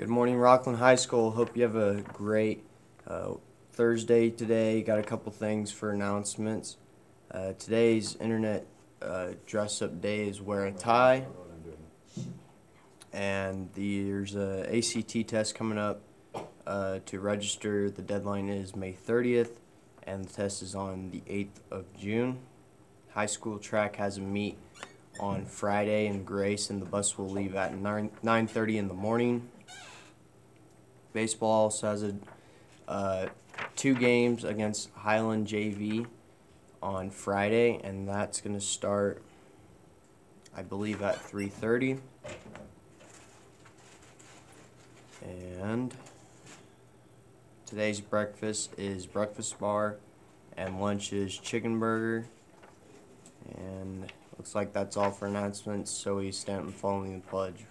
Good morning, Rockland High School. Hope you have a great uh, Thursday today. Got a couple things for announcements. Uh, today's internet uh, dress up day is wear a tie, and there's a ACT test coming up. Uh, to register, the deadline is May 30th, and the test is on the 8th of June. High school track has a meet on Friday in Grace, and the bus will leave at 9 9:30 in the morning. Baseball also has a uh, two games against Highland JV on Friday, and that's going to start, I believe, at 3:30. And today's breakfast is breakfast bar, and lunch is chicken burger. And looks like that's all for announcements. So we stand and following the pledge.